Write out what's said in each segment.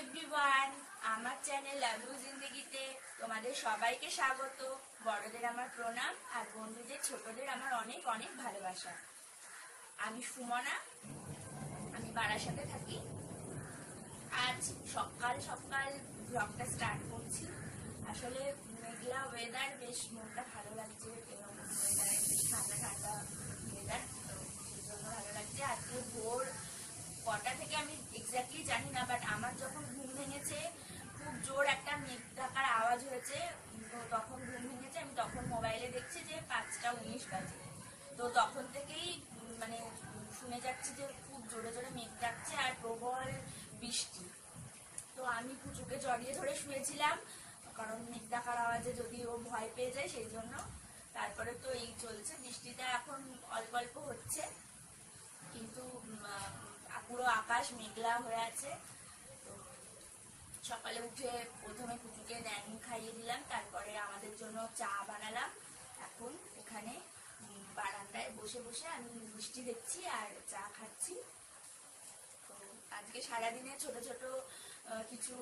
Everyone আমার channel লাভু জিন্দগিতে তোমাদের সবাইকে স্বাগত। বড়দের আমার প্রণাম আর বন্ধুদের, ছোটদের আমার অনেক অনেক ভালোবাসা। আমি সুমনা, আমি বারাসাতে থাকি। আজ সকাল সকাল ব্লগটা স্টার্ট করছি। আসলে মেঘলা ওয়েদার বেশ মনটা ভালো লাগছে এবং ওয়েদারে ঠান্ডা ঠান্ডা ওয়েদার তো সেই জন্য ভালো লাগছে। আজকে ভোর কটা থেকে আমি এক্স্যাক্টলি জানি না বাট আমার যখন ঘুম ভেঙেছে, খুব জোর একটা মেঘ ডাকার আওয়াজ হয়েছে, তো তখন ঘুম ভেঙেছে, আমি তখন মোবাইলে দেখছি যে পাঁচটা উনিশ বাজে। তো তখন থেকেই মানে শুনে যাচ্ছি যে খুব জোরে জোরে মেঘ ডাকছে আর প্রবল বৃষ্টি। তো আমি পুচুকে জড়িয়ে ধরে শুয়েছিলাম, কারণ মেঘ ডাকার আওয়াজে যদি ও ভয় পেয়ে যায়, সেই জন্য। তারপরে তো এই চলছে, বৃষ্টিটা এখন অল্প অল্প হচ্ছে। কিন্তু পুরো আকাশ মেঘলা হয়ে আছে। তো সকালে উঠে প্রথমে কুচুকে ন্যাং খাইয়ে দিলাম, তারপরে আমাদের জন্য চা বানালাম। এখন এখানে বারান্দায় বসে বসে আমি বৃষ্টি দেখছি আর চা খাচ্ছি। তো আজকে সারাদিনে ছোট ছোট কিছু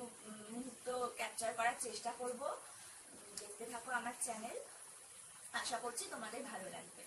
মুহূর্ত ক্যাপচার করার চেষ্টা করব। দেখতে থাকো আমার চ্যানেল আশা করছি তোমাদের ভালো লাগবে।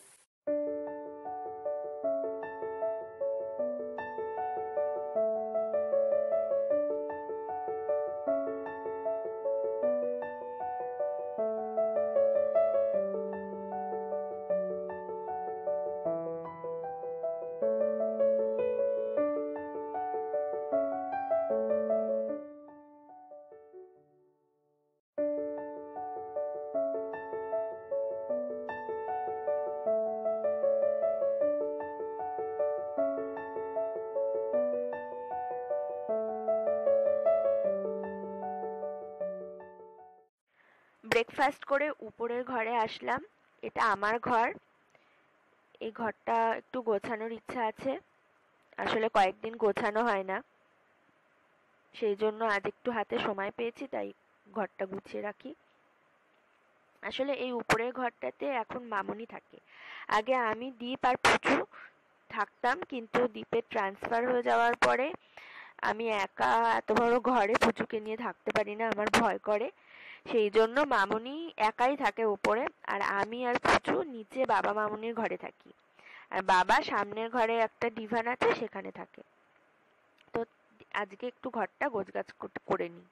ব্রেকফাস্ট করে উপরের ঘরে আসলাম। এটা আমার ঘর। এই ঘরটা একটু গোছানোর ইচ্ছা আছে। আসলে কয়েকদিন গোছানো হয় না। সেই জন্য আজ একটু হাতে সময় পেয়েছি, তাই ঘরটা গুছিয়ে রাখি। আসলে এই উপরের ঘরটাতে এখন মামুনি থাকে। আগে আমি দ্বীপ আর পুচু থাকতাম, কিন্তু দ্বীপের ট্রান্সফার হয়ে যাওয়ার পরে আমি একা এত বড় ঘরে পুচুকে নিয়ে থাকতে পারি না, আমার ভয় করে। সেই জন্য মামুনি একাই থাকে উপরে, আর আমি আর পুচু নিচে বাবা মামুনির ঘরে থাকি। আর বাবা সামনের ঘরে একটা ডিভান আছে, সেখানে থাকে। তো আজকে একটু ঘরটা গোছগাছ কর- করে নিই।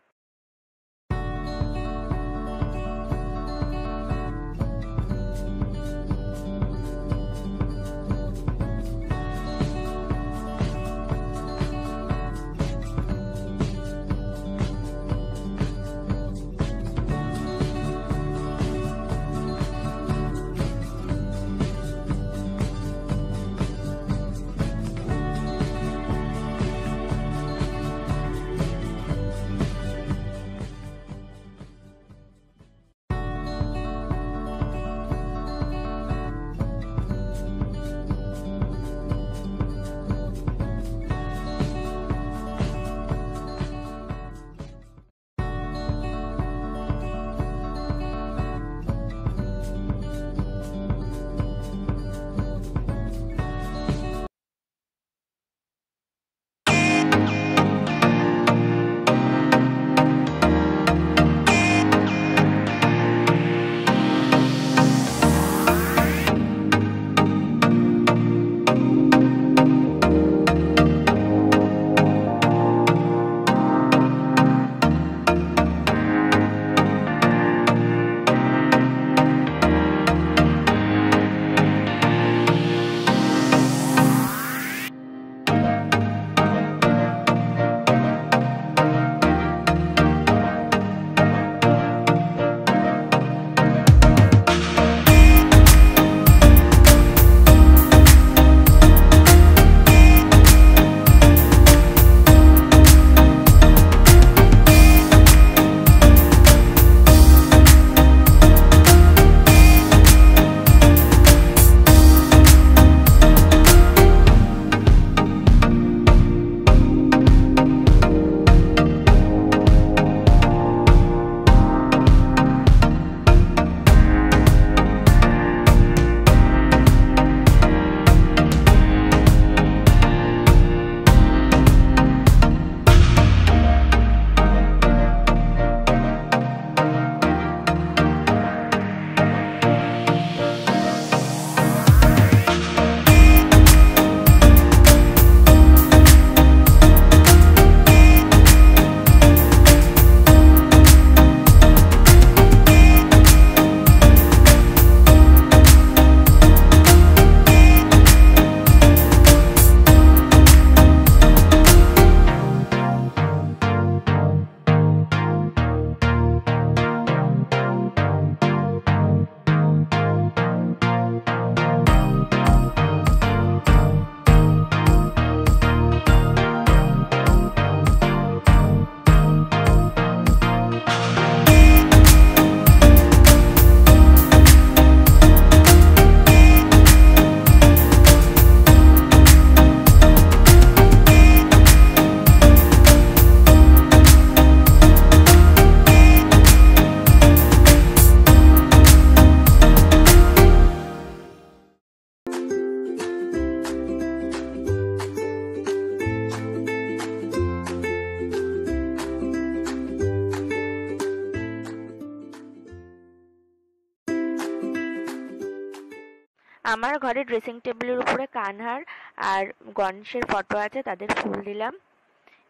আমার ঘরে ড্রেসিং টেবিলের উপরে কানহার আর গণেশের ফটো আছে, তাদের ফুল দিলাম।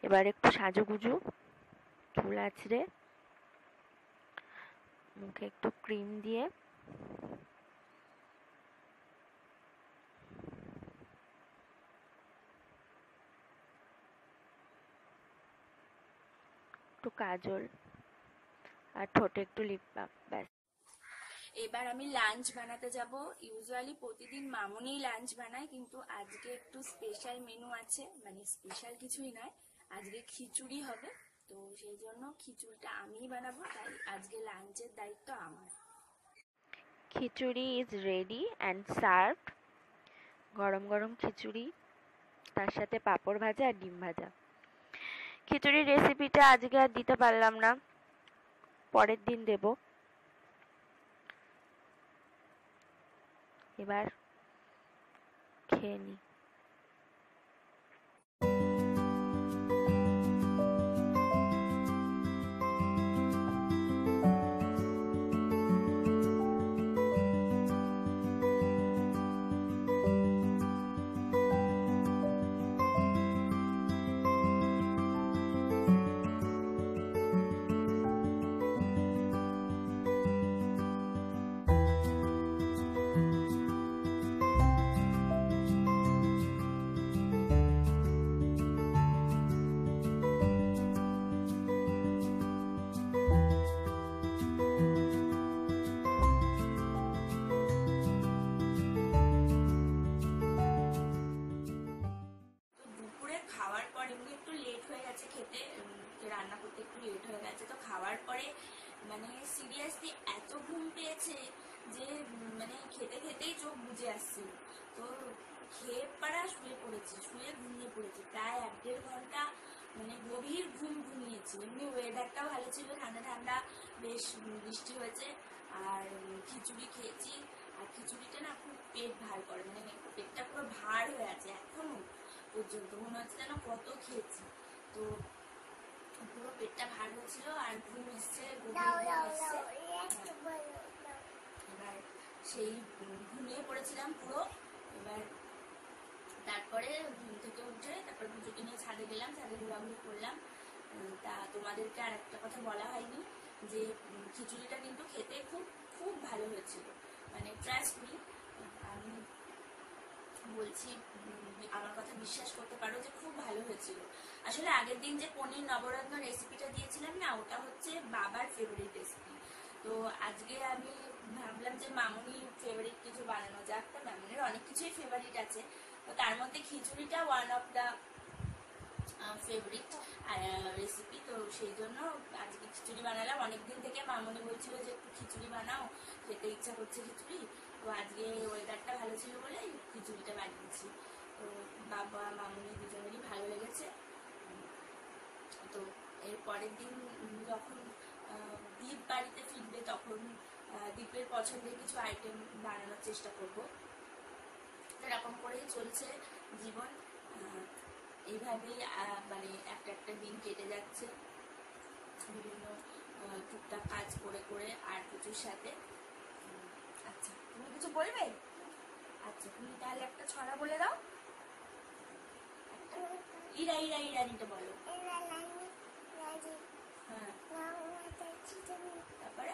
এবার একটু সাজুগুজু। চুল আছড়ে। মুখে একটু ক্রিম দিয়ে। একটু কাজল। আর ঠোঁটে একটু লিপ বাম এবার আমি লাঞ্চ বানাতে যাব। ইউজুয়ালি প্রতিদিন মামুনি লাঞ্চ বানায়, কিন্তু আজকে একটু স্পেশাল মেনু আছে। মানে স্পেশাল কিছুই নয়। আজকে খিচুড়ি হবে, তো সেই জন্য খিচুড়িটা আমিই বানাবো, তাই আজকে লাঞ্চের দায়িত্ব আমার। Khichdi is ready and served গরম গরম খিচুড়ি, তার সাথে পাঁপড় ভাজা আর ডিম ভাজা। খিচুড়ির রেসিপিটা আজকে আর দিতে পারলাম না। পরের দিন দেব। এবার খেয়ে নি তো খাওয়ার পরে মানে সিরিয়াসলি এত ঘুম পেয়েছে যে মানে খেতে খেতেই চোখ বুঝে আসছিল। তো খেয়ে পাড়া শুয়ে পড়েছে, শুয়ে ঘুমিয়ে পড়েছে। প্রায় এক দেড় ঘণ্টা মানে গভীর ঘুম ঘুমিয়েছে। এমনি ওয়েদারটাও ভালো ছিল, ঠান্ডা ঠান্ডা, বেশ বৃষ্টি হয়েছে। আর খিচুড়ি খেয়েছি। আর খিচুড়িটা না খুব পেট ভার করে মানে পেটটা পুরো ভার হয়ে আছে, এখনও পর্যন্ত। মনে হচ্ছে যেন কত খেয়েছি। তো পুরো পেটটা ভার হচ্ছিল আর ঘুম এসছে এবার সেই ঘুমিয়ে পড়েছিলাম পুরো। এবার তারপরে ঘুম থেকে উঠে তারপর পুজোকে নিয়ে ছাদে গেলাম ছাদে ঘোরাঘুরি করলাম। তা তোমাদেরকে আর একটা কথা বলা হয়নি যে খিচুড়িটা কিন্তু খেতে খুব খুব ভালো হয়েছিল। মানে ট্রাস্ট মি বলছি আমার কথা বিশ্বাস করতে পারো যে খুব ভালো হয়েছিল। আসলে আগের দিন যে পনির নবরত্ন রেসিপিটা দিয়েছিলাম না, ওটা হচ্ছে বাবার ফেভারিট রেসিপি তো আজকে আমি ভাবলাম যে মামুনির ফেভারিট কিছু বানানো যাক, তো মামুনির অনেক কিছুই ফেভারিট আছে। তো তার মধ্যে খিচুড়িটা one of the favourite recipe তো সেই জন্য আজকে খিচুড়ি বানালাম। অনেকদিন থেকে মামুনি বলছিল যে একটু খিচুড়ি বানাও, খেতে ইচ্ছা করছে খিচুড়ি। তো আজকে ওয়েদারটা ভালো ছিল বলে খিচুড়িটা বানিয়েছি। তো বাবা, মামুনি দুজনেরই ভালো লেগেছে। তো এর পরের দিন যখন দীপ বাড়িতে ফিরবে তখন দীপের পছন্দের কিছু আইটেম বানানোর চেষ্টা করব। এরকম করেই চলছে জীবন। এইভাবেই মানে একটা একটা দিন কেটে যাচ্ছে। বিভিন্ন টুকটাক কাজ করে করে আর কিছুর সাথে তুমি কিছু বলবে? আচ্ছা তুমি তাহলে একটা ছড়া বলে দাও। একটা ইরা ইরা ইরানিটা বলো। হ্যাঁ। তারপরে?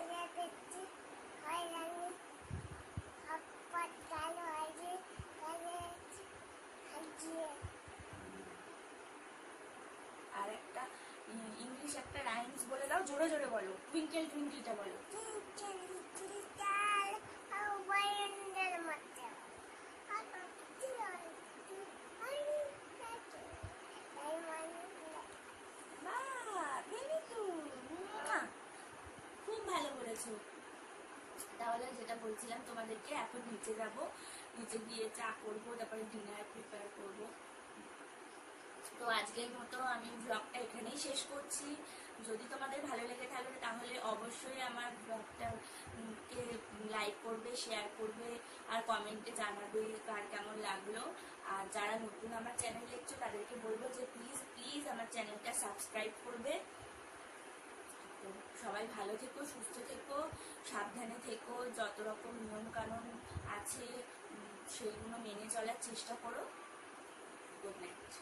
আর একটা ইংলিশ একটা রাইমস বলে দাও। জোরে জোরে বলো। টুইঙ্কেল টুইঙ্কেলটা বলো। বলেছ তাহলে যেটা বলছিলাম, তোমাদেরকে এখন নিচে যাব। নিচে গিয়ে চা করব, তারপরে ডিনার প্রিপেয়ার করব। তো আজকের মতো আমি ব্লগটা এখানেই শেষ করছি। যদি তোমাদের ভালো লেগে থাকে, তাহলে অবশ্যই আমার ব্লগটা কে লাইক করবে শেয়ার করবে, আর কমেন্টে জানাবে কার কেমন লাগল। আর যারা নতুন আমার চ্যানেল দেখছ, তাদেরকে বলব যে প্লিজ প্লিজ আমার চ্যানেলটা সাবস্ক্রাইব করবে। সবাই ভালো থেকো, সুস্থ থেকো, সাবধানে থেকো, যত রকম নিয়ম কানুন আছে সেগুলো মেনে চলার চেষ্টা করো। Good night